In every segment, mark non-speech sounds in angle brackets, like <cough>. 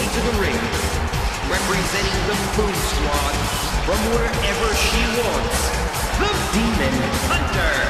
ready to the ring, representing the Boom Squad from wherever she wants, the Demon Hunter.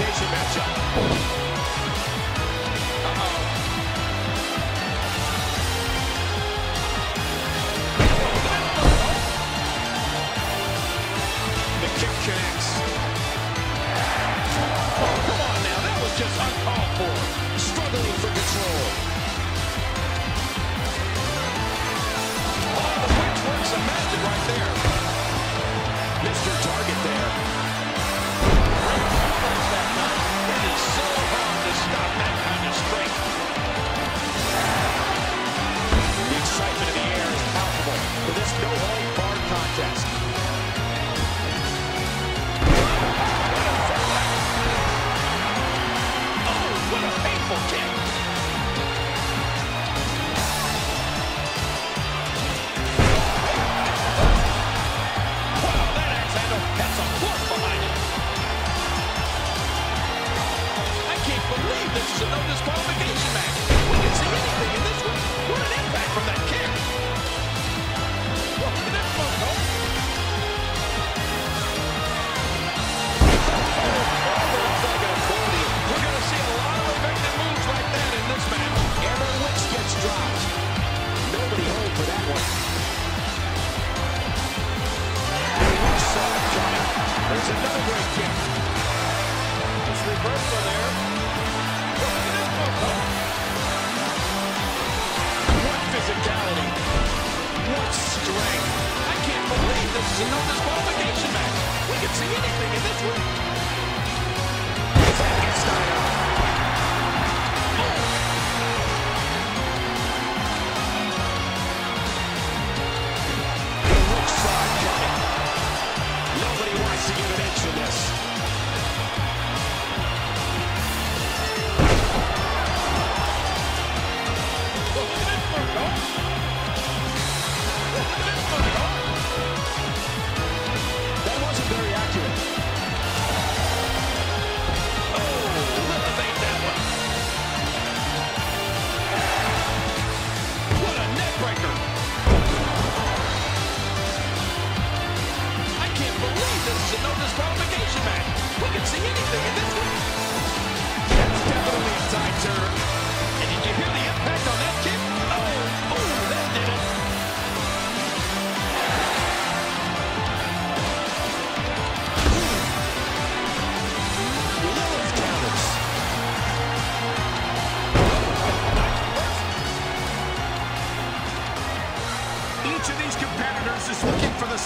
rotation matchup.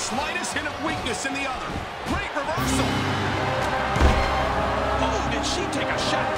slightest hint of weakness in the other. Great reversal. Oh, did she take a shot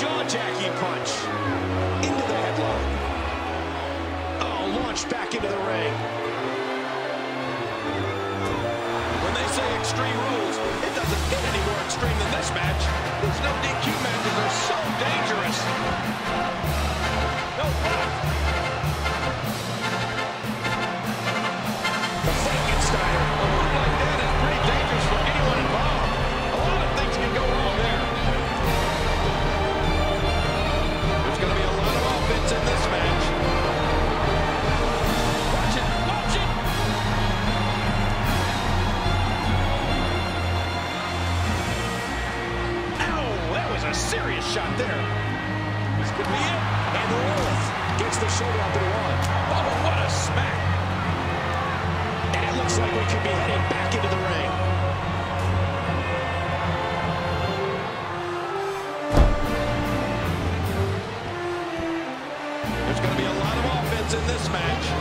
jaw-jacking punch into the headlock. Oh, launched back into the ring. When they say extreme rules, it doesn't get any more extreme than this match. These no DQ matches are so dangerous. No, in this match.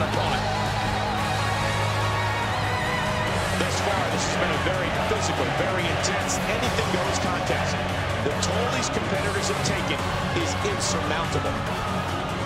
the front. Thus far, this has been a very physical, very intense, anything goes contest. The toll these competitors have taken is insurmountable.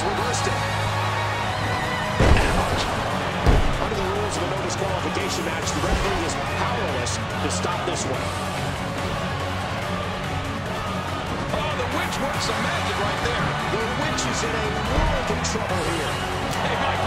Reversed it. Ouch. Under the rules of a no disqualification match, the referee is powerless to stop this one. Oh, the witch works some magic right there. The witch is in a world of trouble here. <laughs>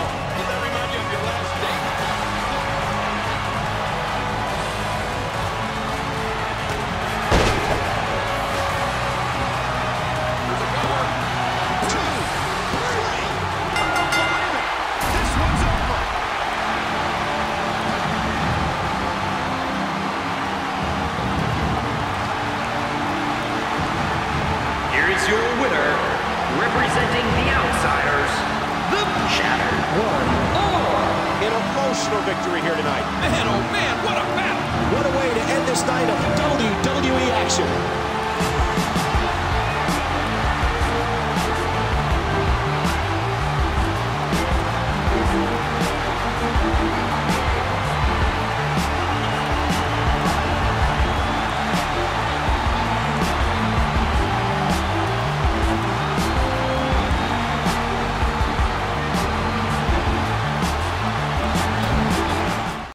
latest night of WWE action.